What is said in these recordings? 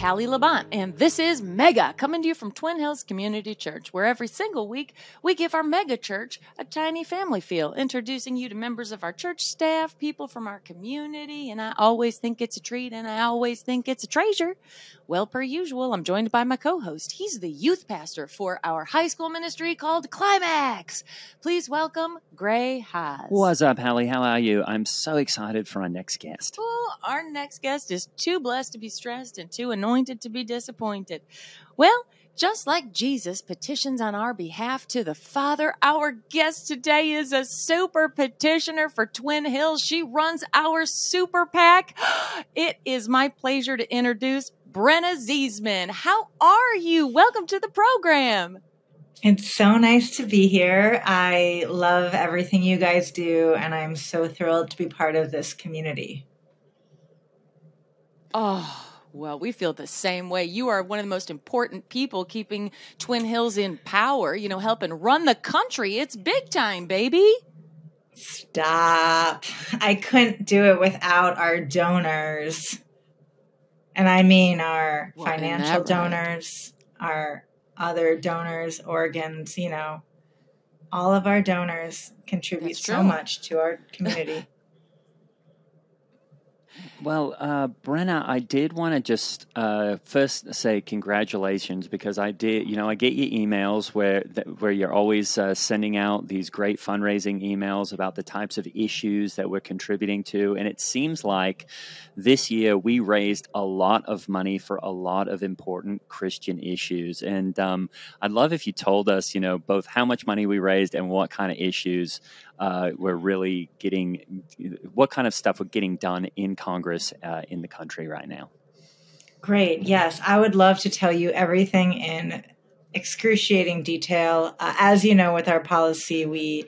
Hallie Labont, and this is Mega, coming to you from Twin Hills Community Church, where every single week we give our mega church a tiny family feel, introducing you to members of our church staff, people from our community, and I always think it's a treat and I always think it's a treasure. Well, per usual, I'm joined by my co host. He's the youth pastor for our high school ministry called Climax. Please welcome Gray Haas. What's up, Hallie? How are you? I'm so excited for our next guest. Well, our next guest is too blessed to be stressed and too anointed to be disappointed. Well, just like Jesus petitions on our behalf to the Father, our guest today is a super petitioner for Twin Hills. She runs our super PAC. It is my pleasure to introduce Brenna Ziesman. How are you? Welcome to the program. It's so nice to be here. I love everything you guys do, and I'm so thrilled to be part of this community. Oh, well, we feel the same way. You are one of the most important people keeping Twin Hills in power, you know, helping run the country. It's big time, baby. Stop. I couldn't do it without our donors. And I mean our well, financial donors, our other donors, organs, you know, all of our donors contribute so much to our community. Well, uh, Brenna, I did want to just uh, first say congratulations because I did, you know, I get your emails where where you're always uh, sending out these great fundraising emails about the types of issues that we're contributing to, and it seems like this year we raised a lot of money for a lot of important Christian issues, and um, I'd love if you told us, you know, both how much money we raised and what kind of issues uh, we're really getting, what kind of stuff we're getting done in Congress uh, in the country right now. Great. Yes, I would love to tell you everything in excruciating detail. Uh, as you know, with our policy, we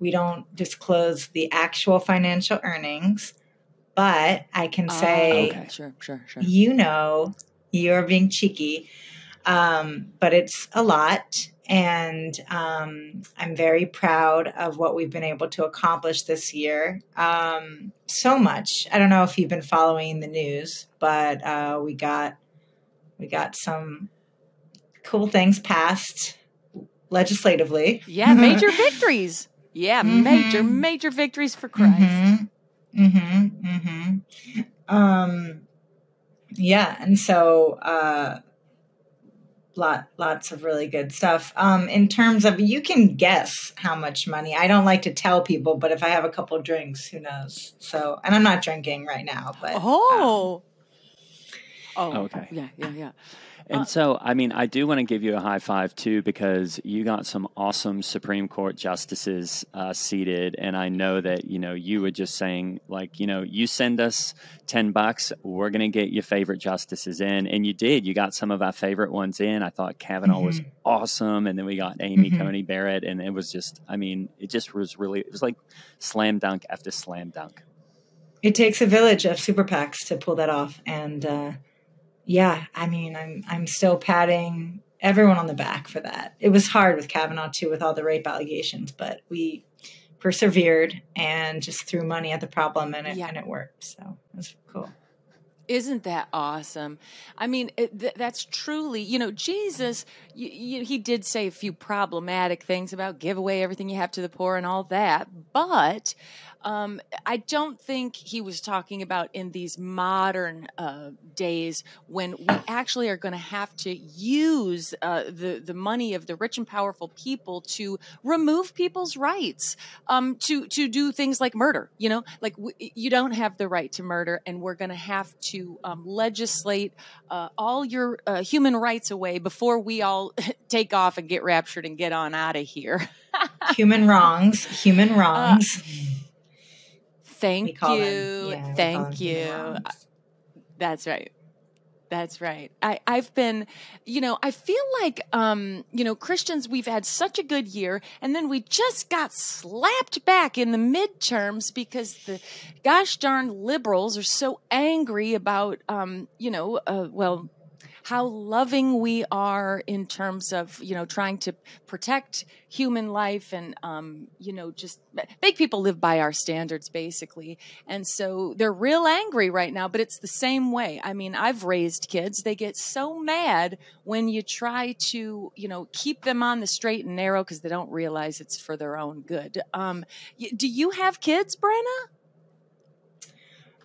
we don't disclose the actual financial earnings, but I can ah, say, okay. sure, sure, sure. You know, you're being cheeky, um, but it's a lot, and um, I'm very proud of what we've been able to accomplish this year. Um, so much. I don't know if you've been following the news, but uh, we got we got some cool things passed legislatively. Yeah, major victories. Yeah, mm-hmm. major major victories for Christ. Mm-hmm. Mm-hmm. mm-hmm. Um, yeah, and so. Uh, lot lots of really good stuff. Um, in terms of you can guess how much money. I don't like to tell people, but if I have a couple drinks, who knows? So, and I'm not drinking right now, but oh, um, oh, okay, yeah, yeah, yeah. And uh, so, I mean, I do want to give you a high five too because you got some awesome Supreme Court justices uh, seated, and I know that you know you were just saying like, you know, you send us ten bucks, we're going to get your favorite justices in, and you did. You got some of our favorite ones in. I thought Kavanaugh mm-hmm. was awesome, and then we got Amy mm-hmm. Coney Barrett, and it was just, I mean, it just was really, it was like slam dunk after slam dunk. It takes a village of super PACs to pull that off, and. Uh, yeah, I mean, I'm I'm still patting everyone on the back for that. It was hard with Kavanaugh too, with all the rape allegations, but we persevered and just threw money at the problem, and it yeah. and it worked. So it was cool. Isn't that awesome? I mean, it, th- that's truly, you know, Jesus, you, you, he did say a few problematic things about give away everything you have to the poor and all that, but um, I don't think he was talking about in these modern uh, days when we actually are going to have to use uh, the the money of the rich and powerful people to remove people's rights, um, to to do things like murder. You know, like w- you don't have the right to murder, and we're going to have to um, legislate uh, all your uh, human rights away before we all take off and get raptured and get on out of here. human wrongs, human uh, wrongs. Thank you. yeah, Thank you. That's right. That's right. I, I've been, you know, I feel like, um, you know, Christians, we've had such a good year, and then we just got slapped back in the midterms because the gosh darn liberals are so angry about, um, you know, uh, well, how loving we are in terms of you know trying to protect human life and um, you know just make people live by our standards basically. And so they're real angry right now but it's the same way. I mean i've raised kids. They get so mad when you try to you know keep them on the straight and narrow because they don't realize it's for their own good. Um, do you have kids brenna?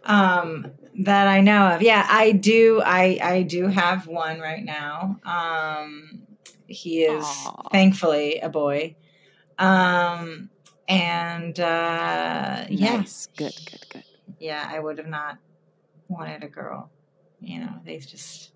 Um, that I know of. Yeah, I do. I I do have one right now. Um, he is Aww. thankfully a boy. Um, and uh, nice. good, good, good. Yeah, I would have not wanted a girl. You know, they just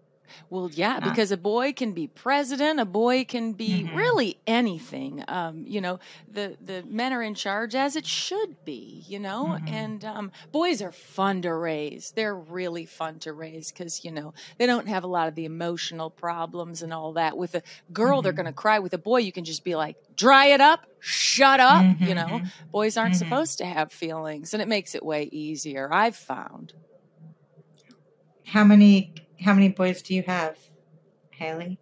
well, yeah, because a boy can be president, a boy can be mm-hmm. really anything. Um, you know, the the men are in charge as it should be. You know, mm-hmm. and um, boys are fun to raise. They're really fun to raise because you know they don't have a lot of the emotional problems and all that. With a girl, mm-hmm. they're going to cry. With a boy, you can just be like, dry it up, shut up. You know, mm-hmm. boys aren't mm-hmm. supposed to have feelings, and it makes it way easier. I've found. How many how many boys do you have, Hallie?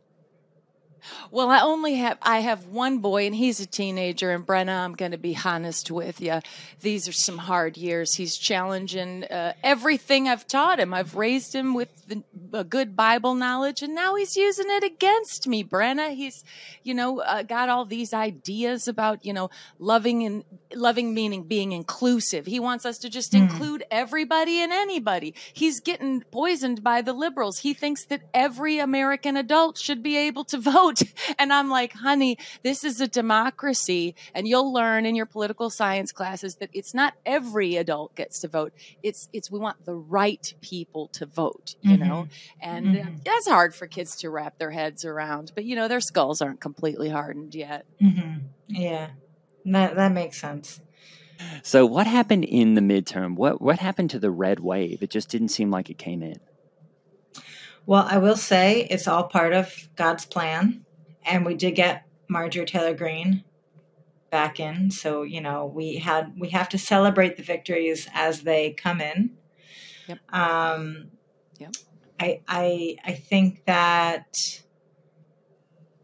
Well, I only have I have one boy, and he's a teenager. And Brenna, I'm going to be honest with you. These are some hard years. He's challenging uh, everything I've taught him. I've raised him with the, a good Bible knowledge, and now he's using it against me. Brenna, he's, you know, uh, got all these ideas about you know loving and loving meaning being inclusive. He wants us to just mm. include everybody and anybody. He's getting poisoned by the liberals. He thinks that every American adult should be able to vote vote. And I'm like, honey, this is a democracy. And you'll learn in your political science classes that it's not every adult gets to vote. It's, it's, we want the right people to vote, you mm-hmm. know? And mm-hmm. uh, that's hard for kids to wrap their heads around, but you know, their skulls aren't completely hardened yet. Mm-hmm. Yeah. That, that makes sense. So, what happened in the midterm? What what happened to the red wave? It just didn't seem like it came in. Well, I will say it's all part of God's plan and we did get Marjorie Taylor Greene back in. So you know we had we have to celebrate the victories as they come in. Yep. Um, yep. I I I think that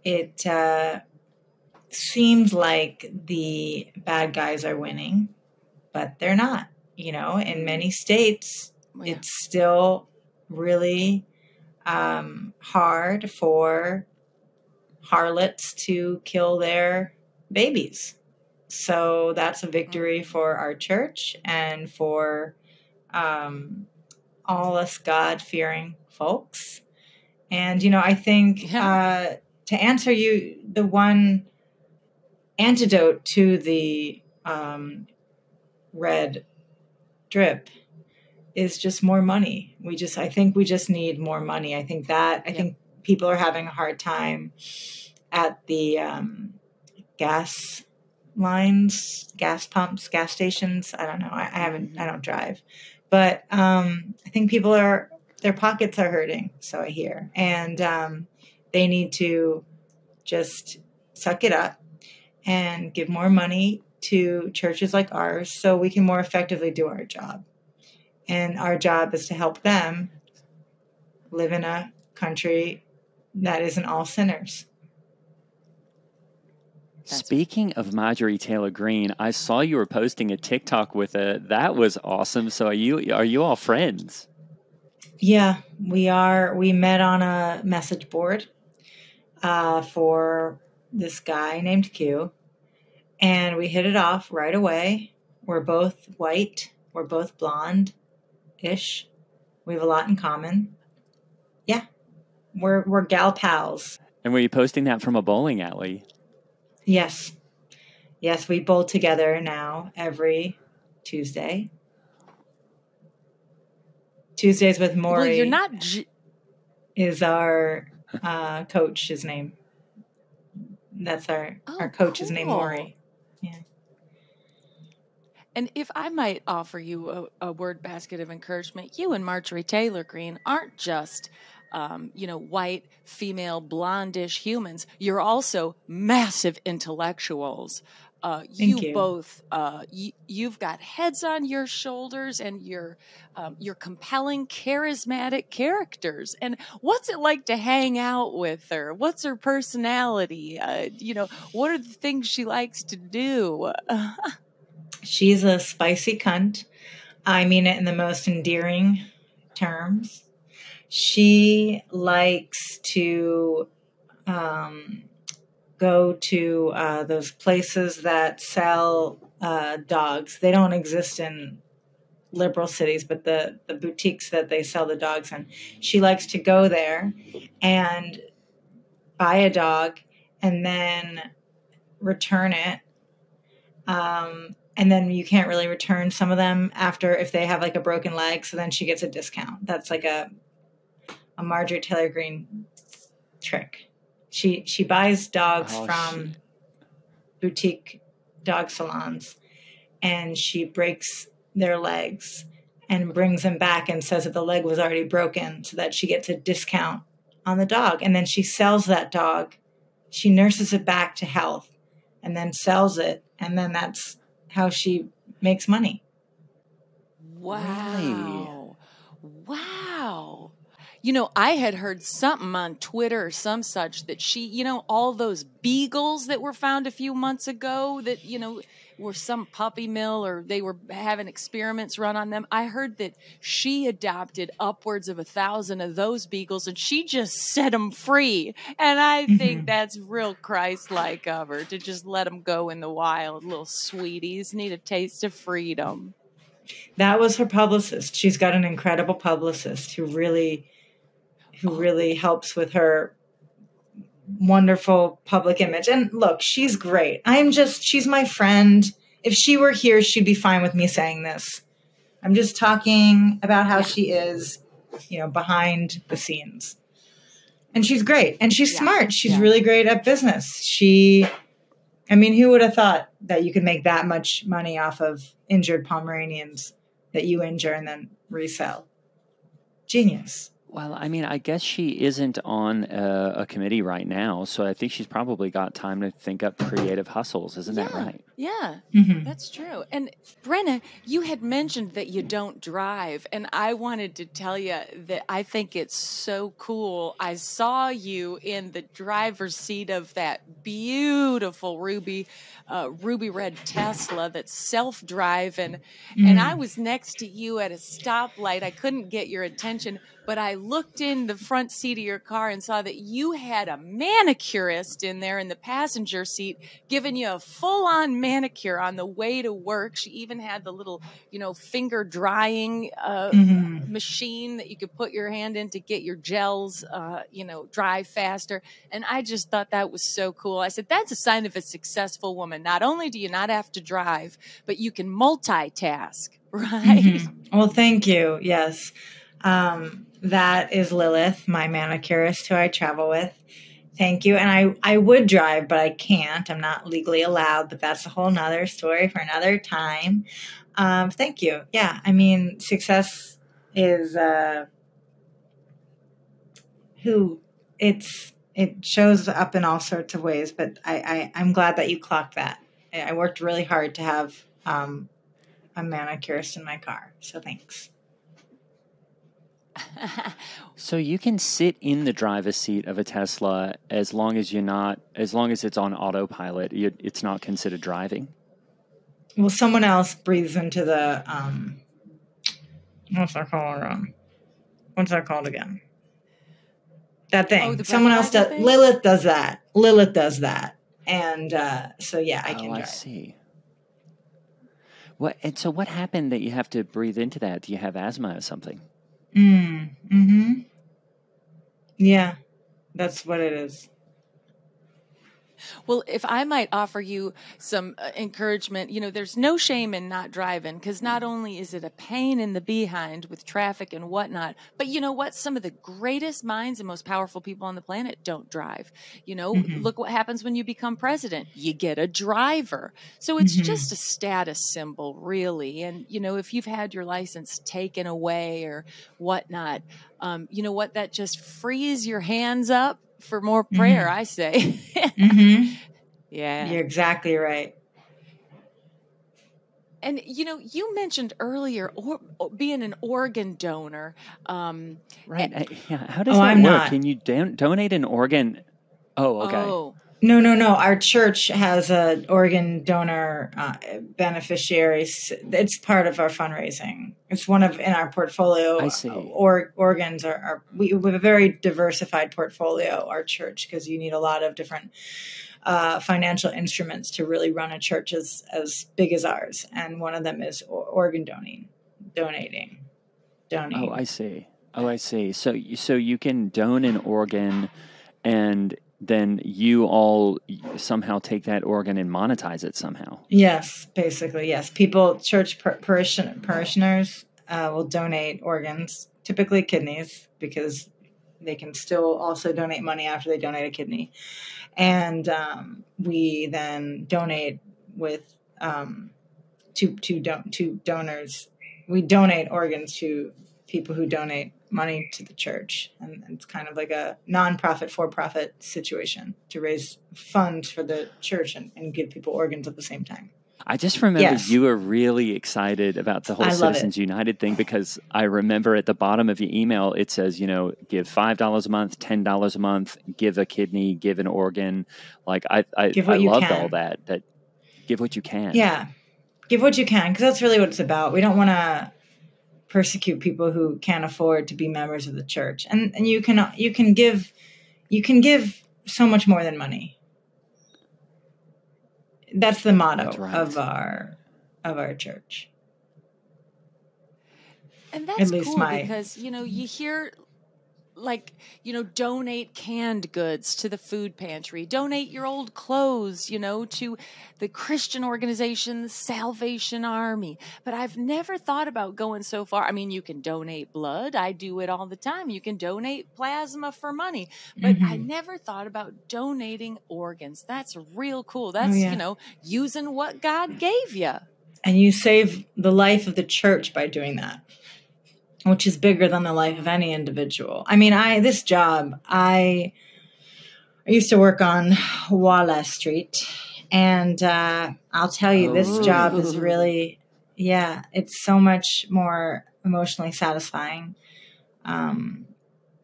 it uh, seems like the bad guys are winning, but they're not. You know, in many states, yeah. it's still really um, hard for harlots to kill their babies. So that's a victory mm. for our church and for um, all us God fearing folks. And, you know, I think yeah. uh, to answer you, the one antidote to the um, red drip is just more money. We just, I think we just need more money. I think that, I think people are having a hard time at the um, gas lines, gas pumps, gas stations. I don't know. I, I haven't. I don't drive, but um, I think people are their pockets are hurting. So I hear, and um, they need to just suck it up and give more money to churches like ours so we can more effectively do our job. And our job is to help them live in a country that isn't all sinners. Speaking of Marjorie Taylor Greene, I saw you were posting a TikTok with it. That was awesome. So are you are you all friends? Yeah, we are. We met on a message board uh, for this guy named Q, and we hit it off right away. We're both white. We're both blonde ish. We have a lot in common. Yeah, we're we're gal pals. And were you posting that from a bowling alley? Yes. Yes, we bowl together now every Tuesday. Tuesdays with Maury. Well, you're not. J- is our uh, coach his name? That's our oh, our coach's cool. name, Maury. Yeah. And if I might offer you a, a word basket of encouragement, you and Marjorie Taylor Greene aren't just um, you know, white, female, blondish humans. You're also massive intellectuals. uh, you, you. both uh, you, you've got heads on your shoulders and you're um, you're compelling charismatic characters and what's it like to hang out with her what's her personality uh, you know what are the things she likes to do She's a spicy cunt. I mean it in the most endearing terms. She likes to um, go to uh, those places that sell uh, dogs. They don't exist in liberal cities, but the, the boutiques that they sell the dogs in. She likes to go there and buy a dog and then return it. Um, and then you can't really return some of them after if they have like a broken leg. So then she gets a discount. That's like a a Marjorie Taylor Greene trick. She she buys dogs Oh, from shit. boutique dog salons and she breaks their legs and brings them back and says that the leg was already broken so that she gets a discount on the dog and then she sells that dog she nurses it back to health and then sells it and then that's how she makes money Wow. Wow. You know, I had heard something on Twitter or some such that she, you know, all those beagles that were found a few months ago that, you know, were some puppy mill or they were having experiments run on them. I heard that she adopted upwards of a thousand of those beagles and she just set them free. And I think Mhm. that's real Christ like of her to just let them go in the wild. Little sweeties need a taste of freedom. that was her publicist she's got an incredible publicist who really who really helps with her wonderful public image. And look she's great. I'm just she's my friend. If she were here she'd be fine with me saying this. I'm just talking about how Yeah. she is you know behind the scenes. And she's great. And she's Yeah. smart. She's Yeah. really great at business. She i mean who would have thought that you could make that much money off of injured pomeranians that you injure and then resell? Genius Well, I mean, I guess she isn't on a, a committee right now, so I think she's probably got time to think up creative hustles. Isn't that right? Yeah, Mhm. that's true. And Brenna, you had mentioned that you don't drive, and I wanted to tell you that I think it's so cool. I saw you in the driver's seat of that beautiful ruby, uh, ruby red Tesla that's self-driving, and I was next to you at a stoplight. I couldn't get your attention, but I looked in the front seat of your car and saw that you had a manicurist in there in the passenger seat giving you a full on manicure on the way to work. She even had the little, you know, finger drying uh, Mhm. machine that you could put your hand in to get your gels, uh, you know, dry faster. And I just thought that was so cool. I said, that's a sign of a successful woman. Not only do you not have to drive, but you can multitask, right? Mhm. Well, thank you. Yes. Um, that is Lilith, my manicurist who I travel with. Thank you. And I, I would drive, but I can't. I'm not legally allowed, but that's a whole nother story for another time. Um, thank you. Yeah. I mean, success is, uh, who it's, it shows up in all sorts of ways, but I, I, I'm glad that you clocked that. I worked really hard to have, um, a manicurist in my car. So thanks. So you can sit in the driver's seat of a Tesla as long as you're not, as long as it's on autopilot. You, it's not considered driving. Well, someone else breathes into the um, what's that called? Um, what's that called again? That thing. Oh, someone else does. thing? Lilith does that. Lilith does that, and uh, so yeah, I can oh, I drive. see. What? And so, what happened that you have to breathe into that? Do you have asthma or something? Mm, hmm Yeah, that's what it is. Well, if I might offer you some uh, encouragement, you know, there's no shame in not driving because not only is it a pain in the behind with traffic and whatnot, but you know what? Some of the greatest minds and most powerful people on the planet don't drive. You know, Mhm. look what happens when you become president. You get a driver. So it's Mhm. just a status symbol, really. And, you know, if you've had your license taken away or whatnot, um, you know what? That just frees your hands up for more prayer, mm-hmm. I say. mm-hmm. Yeah. You're exactly right. And you know, you mentioned earlier or, or being an organ donor. Um, right. And, yeah. How does oh, that I'm work? Not. Can you don- donate an organ? Oh, okay. Oh, no, no, no. Our church has a organ donor uh, beneficiary. It's part of our fundraising. It's one of in our portfolio. I see. Or organs are, are we, we have a very diversified portfolio. Our church because you need a lot of different uh, financial instruments to really run a church as as big as ours, and one of them is organ donating, donating, donating. Oh, I see. Oh, I see. So, so you can donate an organ, and then you all somehow take that organ and monetize it somehow. Yes, basically, yes. People, church par- parishion- parishioners uh, will donate organs, typically kidneys, because they can still also donate money after they donate a kidney. And um, we then donate with um, to to don- to donors. We donate organs to people who donate money to the church, and it's kind of like a nonprofit for-profit situation to raise funds for the church and, and give people organs at the same time. I just remember Yes. you were really excited about the whole it. Citizens United thing because I remember at the bottom of your email it says, you know, give five dollars a month, ten dollars a month, give a kidney, give an organ. Like I, I, I loved can. all that. That give what you can. Yeah. Give what you can because that's really what it's about. We don't want to persecute people who can't afford to be members of the church. And and you can you can give you can give so much more than money. That's the motto That's right. of our of our church. and that's least cool my- because you know you hear like you know donate canned goods to the food pantry. Donate your old clothes you know to the christian organization the salvation army. But i've never thought about going so far. I mean you can donate blood. I do it all the time. You can donate plasma for money. But i Mhm. never thought about donating organs. That's real cool. That's Oh, yeah. you know using what god gave you And you save the life of the church by doing that. Which is bigger than the life of any individual. I mean, I this job, I I used to work on Wallace Street, and uh, I'll tell you, this job is Oh. really, yeah, it's so much more emotionally satisfying um,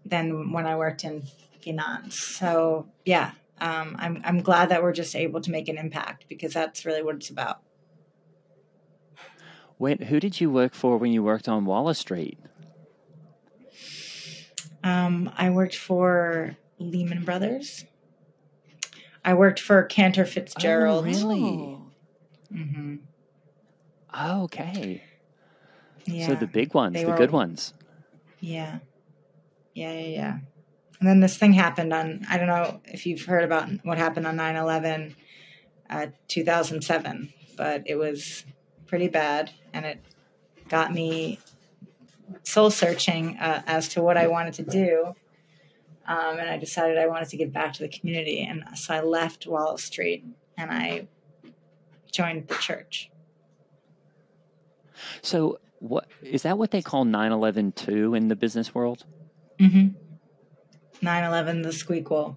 than when I worked in finance. So yeah, um, I'm I'm glad that we're just able to make an impact because that's really what it's about. Wait, who did you work for when you worked on Wallace Street? Um, I worked for Lehman Brothers. I worked for Cantor Fitzgerald. Oh, really? Oh. hmm Oh, okay. Yeah. So the big ones, They the were- good ones. yeah. Yeah, yeah, yeah. And then this thing happened on, I don't know if you've heard about what happened on 9 11, uh, 2007, but it was pretty bad. And it got me soul searching uh, as to what I wanted to do. Um, and I decided I wanted to give back to the community. And so I left Wall Street and I joined the church. So what is that what they call 9/11 2 in the business world? Mm-hmm. 9-11, the squeakquel.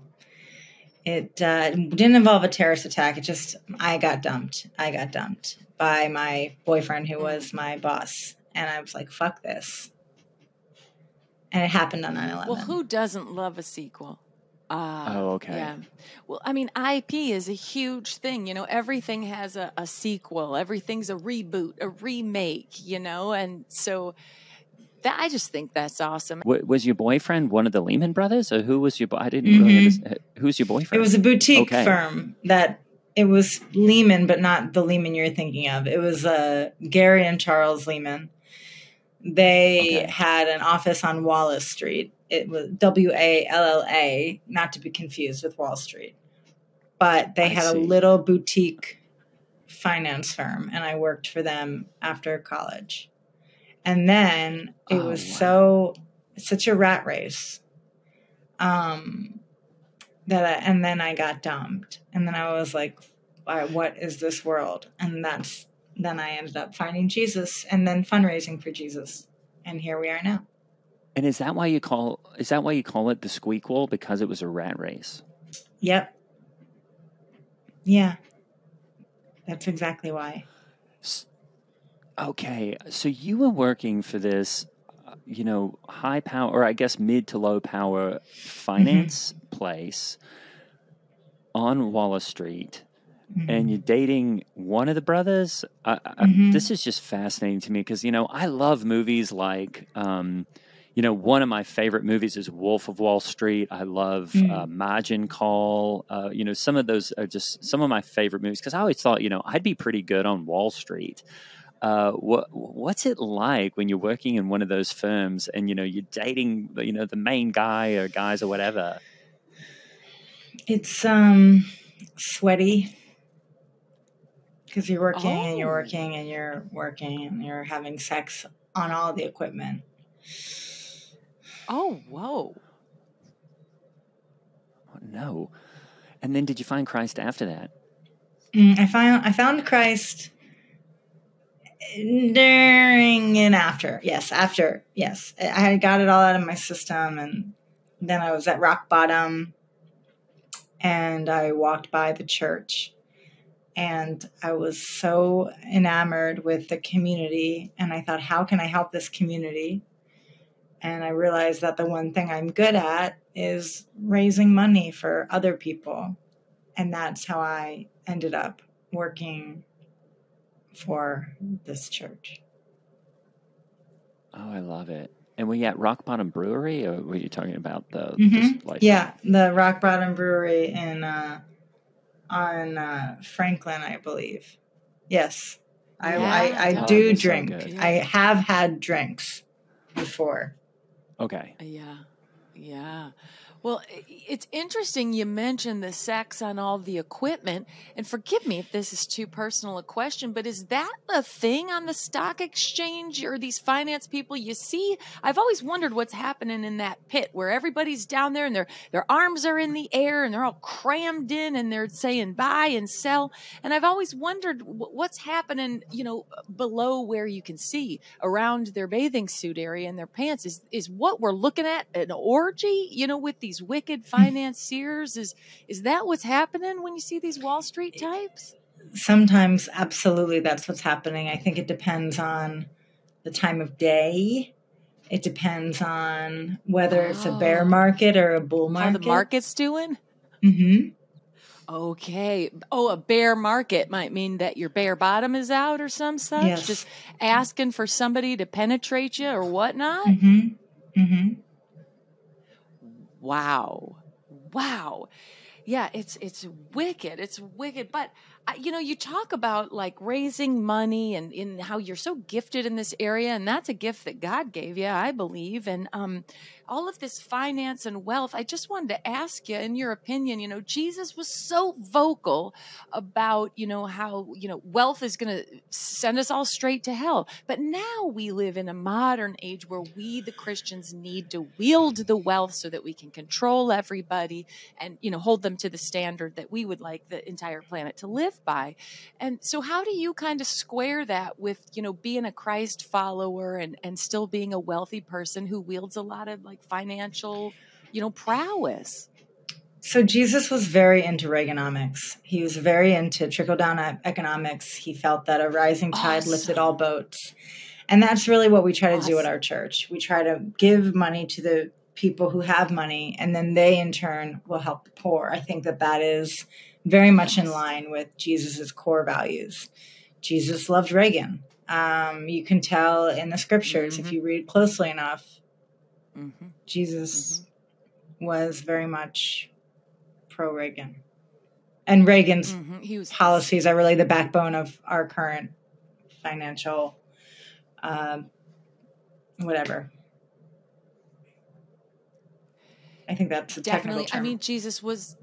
It uh, didn't involve a terrorist attack. It just, I got dumped. I got dumped by my boyfriend who was my boss. And I was like, fuck this. And it happened on 9-11. Well, who doesn't love a sequel? Ah, Oh, okay. Yeah. Well, I mean, IP is a huge thing. You know, everything has a, a sequel. Everything's a reboot, a remake. You know, and so that I just think that's awesome. Wa- was your boyfriend one of the Lehman brothers, or who was your? bo- I didn't really Mhm. understand. Who's your boyfriend? It was a boutique Okay. firm that it was Lehman, but not the Lehman you're thinking of. It was uh, Gary and Charles Lehman. They Okay. had an office on Wallace Street. It was W A L L A, not to be confused with Wall Street. But they I had a little boutique finance firm, and I worked for them after college. And then it Oh, was wow. so such a rat race. Um, that I, and then I got dumped, and then I was like, "What is this world?" And that's then I ended up finding Jesus, and then fundraising for Jesus, and here we are now. and is that why you call? Is that why you call it the squeakquel? Because it was a rat race. Yep. Yeah, that's exactly why. Okay, so you were working for this, you know, high power, or I guess mid to low power Mm-hmm. finance place on Wallace Street, Mm-hmm. and you're dating one of the brothers. I, I, Mhm. This is just fascinating to me because you know I love movies like, um, you know, one of my favorite movies is Wolf of Wall Street. I love Mm. uh, Margin Call. Uh, you know, some of those are just some of my favorite movies because I always thought, you know, I'd be pretty good on Wall Street. Uh, what what's it like when you're working in one of those firms and you know you're dating you know the main guy or guys or whatever? It's um sweaty because you're working and you're Oh. working and you're working and you're having sex on all the equipment. Oh, whoa. Oh, no. And then did you find Christ after that? Mm, I found I found Christ during and after. Yes, after. Yes, I got it all out of my system, and then I was at rock bottom, and I walked by the church, and I was so enamored with the community, and I thought, how can I help this community? And I realized that the one thing I'm good at is raising money for other people. And that's how I ended up working for this church. Oh, I love it. And were you at Rock Bottom Brewery, or were you talking about the Mhm. like Yeah, the Rock Bottom Brewery in uh, on uh, Franklin, I believe. Yes, I Yeah. I, I Oh, do that's so drink. good. I have had drinks before. Okay. Yeah. Yeah. Well, it's interesting you mentioned the sex on all the equipment. And forgive me if this is too personal a question, but is that a thing on the stock exchange or these finance people you see? I've always wondered what's happening in that pit where everybody's down there and their their arms are in the air and they're all crammed in and they're saying buy and sell. And I've always wondered what's happening, you know, below where you can see around their bathing suit area and their pants. Is is what we're looking at an orgy? You know, with these wicked financiers? Is is that what's happening when you see these Wall Street types? Sometimes, absolutely, that's what's happening. I think it depends on the time of day. It depends on whether it's a bear Oh. market or a bull market. How the market's doing? hmm Okay. Oh, a bear market might mean that your bare bottom is out or some such. Yes. Just asking for somebody to penetrate you or whatnot. hmm hmm Wow. Wow. Yeah, it's it's wicked. It's wicked. But you know, you talk about like raising money and in how you're so gifted in this area, and that's a gift that God gave you, I believe. And um, all of this finance and wealth. I just wanted to ask you, in your opinion, you know, Jesus was so vocal about you know how you know wealth is going to send us all straight to hell. But now we live in a modern age where we, the Christians, need to wield the wealth so that we can control everybody and you know hold them to the standard that we would like the entire planet to live by. And so, how do you kind of square that with you know being a Christ follower and and still being a wealthy person who wields a lot of like financial you know prowess? So Jesus was very into Reaganomics. He was very into trickle down economics. He felt that a rising tide lifted all boats. And that's really what we try to do at our church. We try to give money to the people who have money, and then they in turn will help the poor. I think that that is very much in line with Jesus's core values. Jesus loved Reagan. Um, you can tell in the scriptures if Mhm. you read closely enough. Mm-hmm. Jesus was very much pro Reagan. And Reagan's hmm was policies are really the backbone of our current financial, um, whatever. I think that's a definitely technical term. i mean jesus was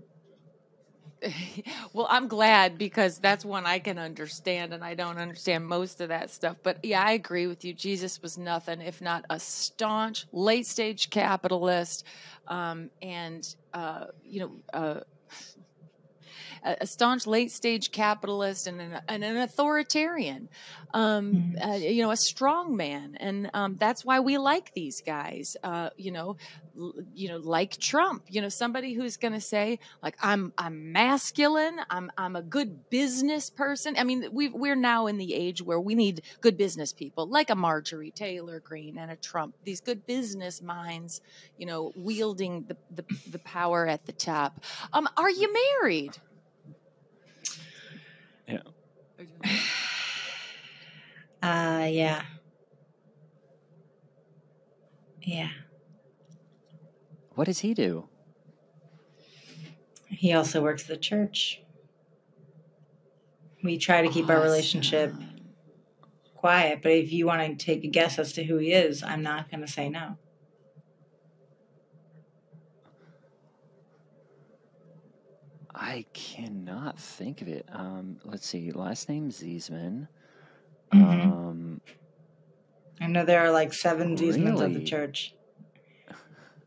well i'm glad because that's one i can understand and i don't understand most of that stuff but yeah i agree with you. Jesus was nothing if not a staunch late stage capitalist um, and uh, you know uh, a, a staunch late stage capitalist and an, and an authoritarian, um, Mhm. uh, you know, a strong man, and um, that's why we like these guys. Uh, you know, l- you know, like Trump. You know, somebody who's going to say like, "I'm I'm masculine. I'm I'm a good business person." I mean, we we're now in the age where we need good business people like a Marjorie Taylor Greene and a Trump. These good business minds, you know, wielding the the, the power at the top. Um, are you married? Yeah. Uh, yeah. Yeah. What does he do? He also works at the church. We try to keep our relationship quiet, but if you want to take a guess as to who he is, I'm not going to say no. I cannot think of it. Um, let's see. Last name Ziesman. Mhm. Um, I know there are like seven Ziesmans of the church,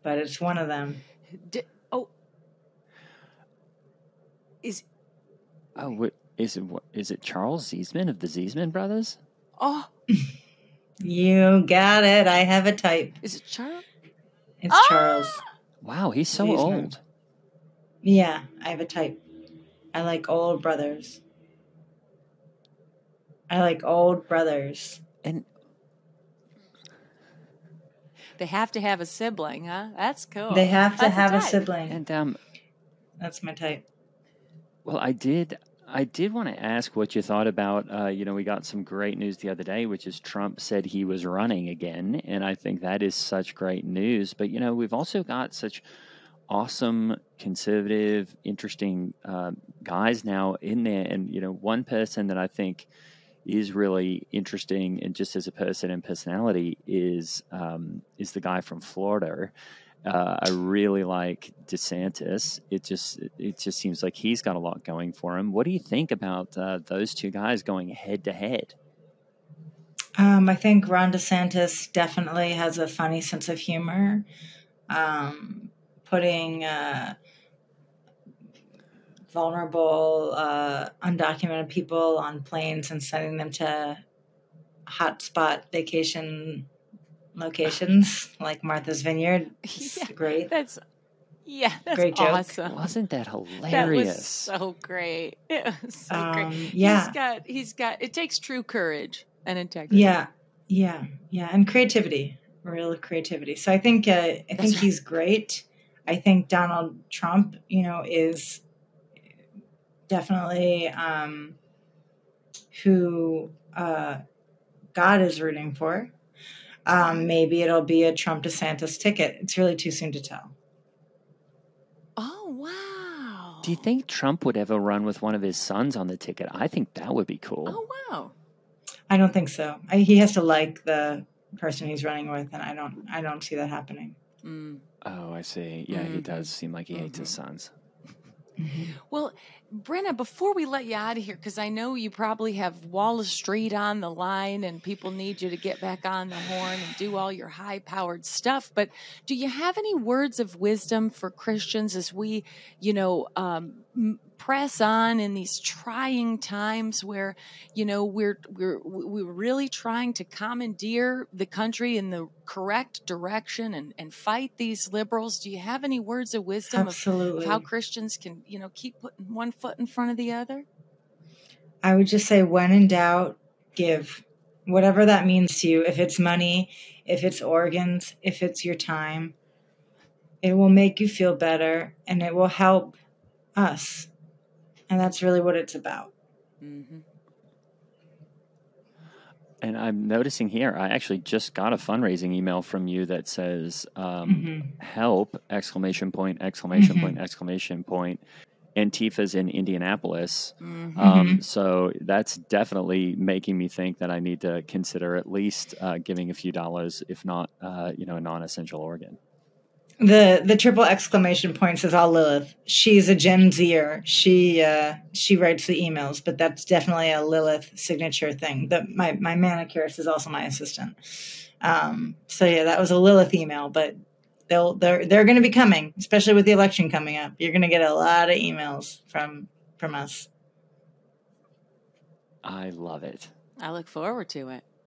but it's one of them. D- oh, is oh, what, is it? What, is it Charles Ziesman of the Ziesman brothers? oh You got it. I have a type. is it Charles? It's Ah! Charles. Wow, he's so Ziesman. old. Yeah, I have a type. I like old brothers. I like old brothers. And They have to have a sibling, huh? That's cool. They have to That's have a type. sibling. and um, That's my type. Well, I did. I did want to ask what you thought about. Uh, you know, we got some great news the other day, which is Trump said he was running again, and I think that is such great news. But you know, we've also got such awesome, conservative, interesting uh, guys now in there, and you know, one person that I think is really interesting, and just as a person and personality, is um, is the guy from Florida. Uh, I really like DeSantis. It just it just seems like he's got a lot going for him. What do you think about uh, those two guys going head to head? Um, I think Ron DeSantis definitely has a funny sense of humor. Um, putting uh, vulnerable, uh, undocumented people on planes and sending them to hotspot vacation locations like Martha's Vineyard. It's Yeah. great. That's yeah, that's Great joke. awesome. Wasn't that That was hilarious? so great. It was so Um, great. yeah. He's got he's got it takes true courage and integrity. Yeah, yeah, yeah, and creativity, real creativity. So I think uh, I think right. he's great. I think Donald Trump, you know, is definitely um, who uh, God is rooting for. Um, maybe it'll be a Trump DeSantis ticket. It's really too soon to tell. Oh wow. Do you think Trump would ever run with one of his sons on the ticket? I think that would be cool. Oh wow. I don't think so. I, he has to like the person he's running with, and I don't. I don't see that happening. Mm. Oh, I see. Yeah, he Mhm. does seem like he hates his Mhm. sons. Well, Brenna, before we let you out of here, because I know you probably have Wall Street on the line and people need you to get back on the horn and do all your high powered stuff. But do you have any words of wisdom for Christians as we, you know, um, press on in these trying times where, you know, we're, we're, we're really trying to commandeer the country in the correct direction and, and fight these liberals? Do you have any words of wisdom of Absolutely. of how Christians can, you know, keep putting one foot in front of the other? I would just say, when in doubt, give. Whatever that means to you. If it's money, if it's organs, if it's your time, it will make you feel better and it will help us. And that's really what it's about. Mm-hmm. And I'm noticing here, I actually just got a fundraising email from you that says um, Mhm. help exclamation point exclamation Mhm. point exclamation point antifa's in indianapolis Mm-hmm. um, so that's definitely making me think that i need to consider at least uh, giving a few dollars if not uh, you know a non-essential organ The the triple exclamation points is all Lilith. She's a Gen Zer. She uh, she writes the emails, but that's definitely a Lilith signature thing. The, my my manicurist is also my assistant. Um, so yeah, that was a Lilith email, but they'll they're they're going to be coming, especially with the election coming up. You're going to get a lot of emails from from us. I love it. I look forward to it.